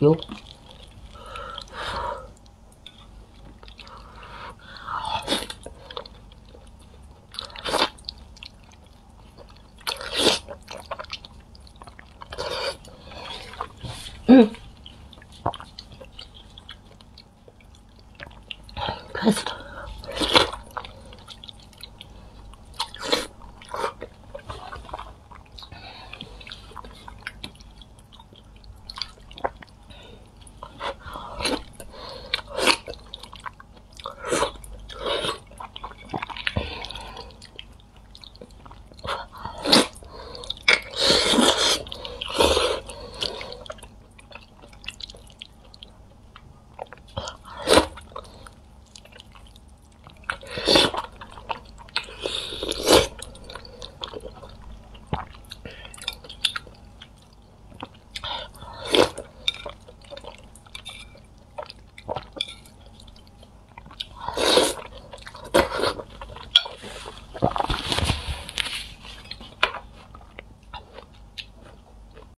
요. 그래서